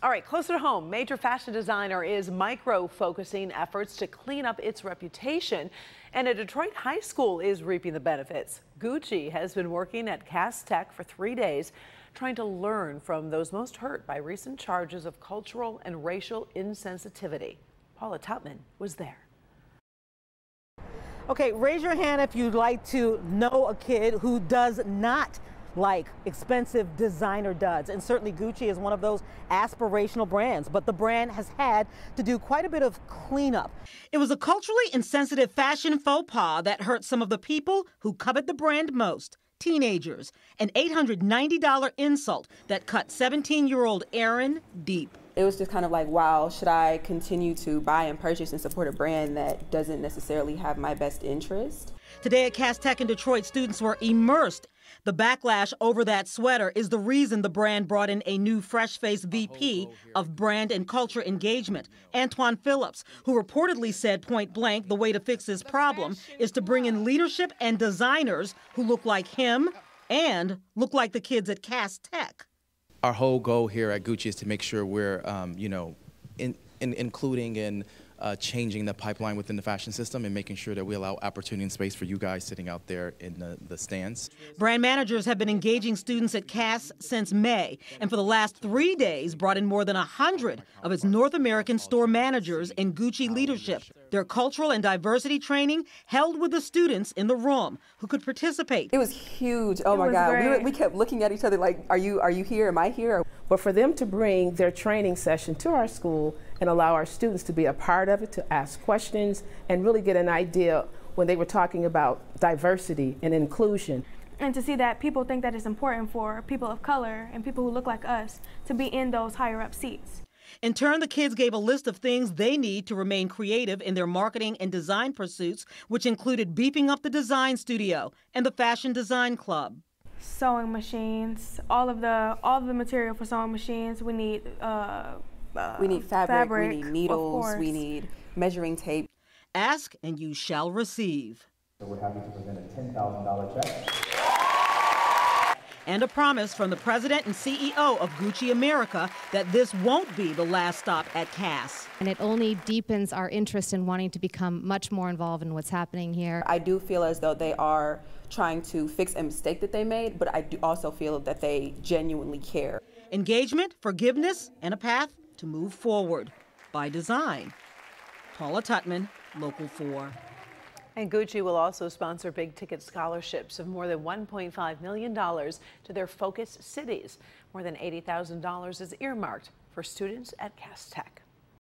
All right, closer to home, major fashion designer is micro-focusing efforts to clean up its reputation, and a Detroit high school is reaping the benefits. Gucci has been working at Cass Tech for three days, trying to learn from those most hurt by recent charges of cultural and racial insensitivity. Paula Tutman was there. Okay, raise your hand if you'd like to know a kid who does not like expensive designer duds. And certainly Gucci is one of those aspirational brands, but the brand has had to do quite a bit of cleanup. It was a culturally insensitive fashion faux pas that hurt some of the people who covet the brand most teenagers. An $890 insult that cut 17 year old Aaron deep. It was just kind of like, wow, should I continue to buy and purchase and support a brand that doesn't necessarily have my best interest? Today at Cass Tech in Detroit, students were immersed the backlash over that sweater is the reason the brand brought in a new fresh faced VP of brand and culture engagement, Antoine Phillips, who reportedly said point blank the way to fix this problem is to bring in leadership and designers who look like him and look like the kids at Cass Tech. Our whole goal here at Gucci is to make sure we're, um, you know, in, in, including and uh, changing the pipeline within the fashion system and making sure that we allow opportunity and space for you guys sitting out there in the, the stands. Brand managers have been engaging students at Cass since May, and for the last three days brought in more than 100 of its North American store managers and Gucci leadership. Their cultural and diversity training held with the students in the room who could participate. It was huge. Oh it my God. We, were, we kept looking at each other like, are you, are you here? Am I here? But for them to bring their training session to our school and allow our students to be a part of it, to ask questions, and really get an idea when they were talking about diversity and inclusion. And to see that people think that it's important for people of color and people who look like us to be in those higher up seats. In turn, the kids gave a list of things they need to remain creative in their marketing and design pursuits, which included beefing up the design studio and the fashion design club sewing machines, all of the all of the material for sewing machines. We need uh, uh, we need fabric, fabric, we need needles, we need measuring tape. Ask and you shall receive. So we're happy to present a ten thousand dollar check. And a promise from the president and CEO of Gucci America that this won't be the last stop at Cass. And it only deepens our interest in wanting to become much more involved in what's happening here. I do feel as though they are trying to fix a mistake that they made, but I do also feel that they genuinely care. Engagement, forgiveness, and a path to move forward by design. Paula Tutman, Local 4. And Gucci will also sponsor big ticket scholarships of more than $1.5 million to their focus cities. More than $80,000 is earmarked for students at Cass Tech.